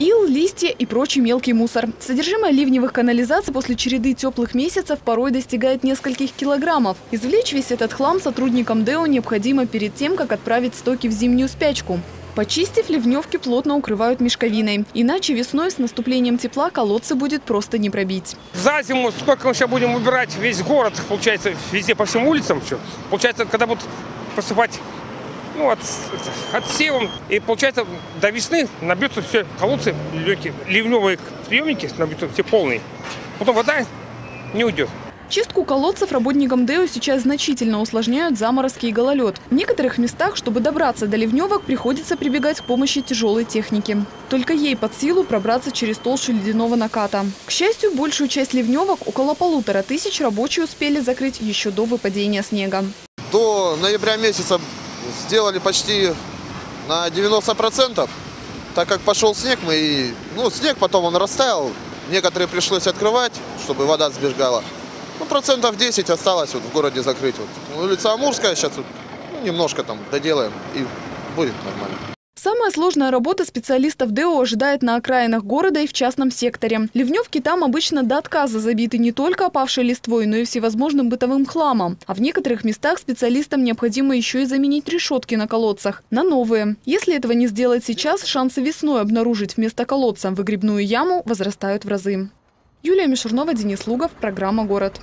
Ил, листья и прочий мелкий мусор. Содержимое ливневых канализаций после череды теплых месяцев порой достигает нескольких килограммов. Извлечь весь этот хлам сотрудникам ДЭО необходимо перед тем, как отправить стоки в зимнюю спячку. Почистив, ливневки плотно укрывают мешковиной. Иначе весной с наступлением тепла колодцы будет просто не пробить. За зиму сколько мы сейчас будем убирать весь город, получается, везде по всем улицам все. Получается, когда будут посыпать ну, от, отсевом, и получается до весны набьются все колодцы, легкие, ливневые приемники набьются все полные. Потом вода не уйдет. Чистку колодцев работникам ДЭО сейчас значительно усложняют заморозки и гололед. В некоторых местах, чтобы добраться до ливневок, приходится прибегать к помощи тяжелой техники. Только ей под силу пробраться через толщу ледяного наката. К счастью, большую часть ливневок, около полутора тысяч, рабочие успели закрыть еще до выпадения снега. До ноября месяца сделали почти на 90%, так как пошел снег, мы и, ну, снег потом он растаял, некоторые пришлось открывать, чтобы вода сбежала. Ну, процентов 10 осталось вот в городе закрыть. Вот. Улица Амурская, сейчас вот, ну, немножко там доделаем и будет нормально. Самая сложная работа специалистов ДЭО ожидает на окраинах города и в частном секторе. Ливневки там обычно до отказа забиты не только опавшей листвой, но и всевозможным бытовым хламом. А в некоторых местах специалистам необходимо еще и заменить решетки на колодцах на новые. Если этого не сделать сейчас, шансы весной обнаружить вместо колодца выгребную яму возрастают в разы. Юлия Мишурнова, Денис Лугов, программа «Город».